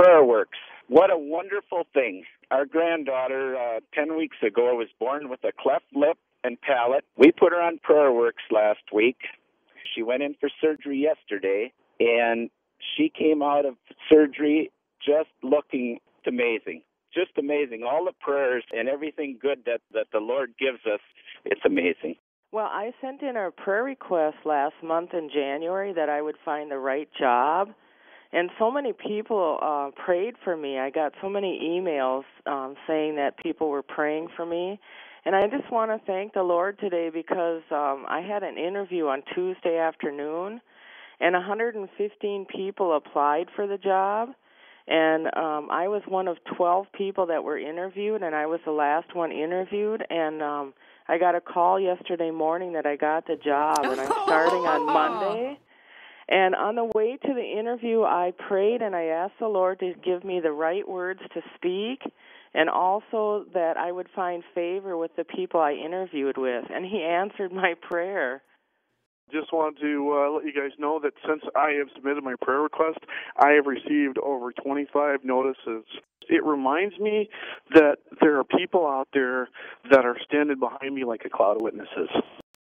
Prayer Works. What a wonderful thing. Our granddaughter, uh, 10 weeks ago, was born with a cleft lip and palate. We put her on Prayer Works last week. She went in for surgery yesterday, and she came out of surgery just looking amazing. Just amazing. All the prayers and everything good that, that the Lord gives us, it's amazing. Well, I sent in a prayer request last month in January that I would find the right job. And so many people uh, prayed for me. I got so many emails um, saying that people were praying for me. And I just want to thank the Lord today because um, I had an interview on Tuesday afternoon, and 115 people applied for the job. And um, I was one of 12 people that were interviewed, and I was the last one interviewed. And um, I got a call yesterday morning that I got the job, and I'm starting on Monday. And on the way to the interview, I prayed and I asked the Lord to give me the right words to speak and also that I would find favor with the people I interviewed with. And He answered my prayer. Just wanted to uh, let you guys know that since I have submitted my prayer request, I have received over 25 notices. It reminds me that there are people out there that are standing behind me like a cloud of witnesses.